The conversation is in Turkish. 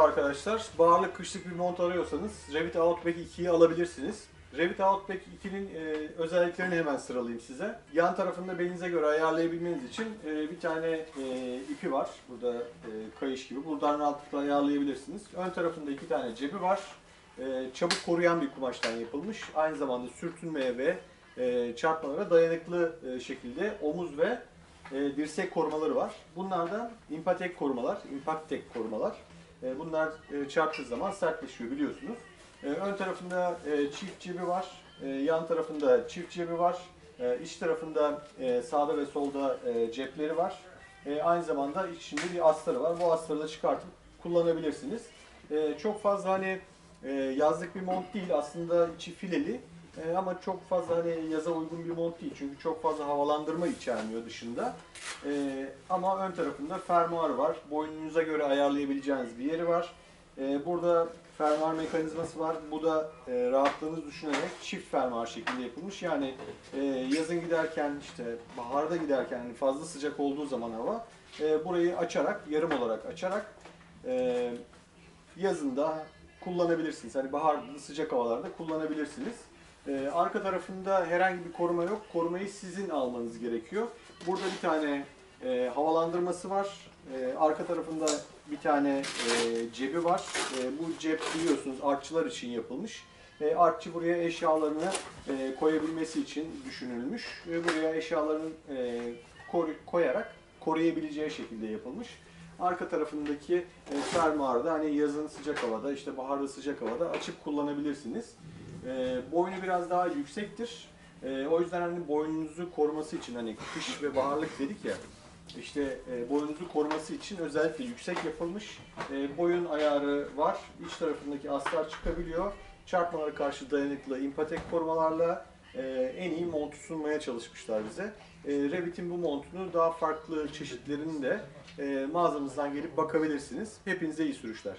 arkadaşlar. Baharlık kışlık bir mont arıyorsanız Revit Outback 2'yi alabilirsiniz. Revit Outback 2'nin e, özelliklerini hemen sıralayayım size. Yan tarafında belinize göre ayarlayabilmeniz için e, bir tane e, ipi var. Burada e, kayış gibi. Buradan rahatlıkla ayarlayabilirsiniz. Ön tarafında iki tane cebi var. E, çabuk koruyan bir kumaştan yapılmış. Aynı zamanda sürtünmeye ve e, çarpmalara dayanıklı e, şekilde omuz ve e, dirsek korumaları var. Bunlardan Impatek korumalar, Impactek korumalar. E, bunlar e, çarptığı zaman sertleşiyor biliyorsunuz. E, ön tarafında e, çift cebi var, yan tarafında çift cebi var. İç tarafında sağda ve solda e, cepleri var. Aynı zamanda içinde bir astarı var. Bu astarı da çıkartıp kullanabilirsiniz. Çok fazla hani yazlık bir mont değil aslında içi fileli. E, ama çok fazla hani yaza uygun bir mont değil çünkü çok fazla havalandırma içermiyor dışında. E, ama ön tarafında fermuar var. Boynunuza göre ayarlayabileceğiniz bir yeri var. E, burada fermuar mekanizması var. Bu da e, rahatlığınızı düşünerek çift fermuar şeklinde yapılmış. Yani e, yazın giderken işte baharda giderken hani fazla sıcak olduğu zaman hava e, burayı açarak yarım olarak açarak e, yazında kullanabilirsiniz. Hani baharda sıcak havalarda kullanabilirsiniz. Ee, arka tarafında herhangi bir koruma yok. Korumayı sizin almanız gerekiyor. Burada bir tane e, havalandırması var. E, arka tarafında bir tane e, cebi var. E, bu cep biliyorsunuz artçılar için yapılmış. E, artçı buraya eşyalarını e, koyabilmesi için düşünülmüş. Ve buraya eşyalarını e, koru- koyarak koruyabileceği şekilde yapılmış. Arka tarafındaki e, fermuarda hani yazın sıcak havada, işte baharda sıcak havada açıp kullanabilirsiniz. E, boynu biraz daha yüksektir. E, o yüzden hani boynunuzu koruması için hani kış ve baharlık dedik ya. İşte e, boynunuzu koruması için özellikle yüksek yapılmış. E, boyun ayarı var. İç tarafındaki astar çıkabiliyor. Çarpmalara karşı dayanıklı impatek korumalarla e, en iyi montu sunmaya çalışmışlar bize. E, Revit'in bu montunu daha farklı çeşitlerini de e, mağazamızdan gelip bakabilirsiniz. Hepinize iyi sürüşler.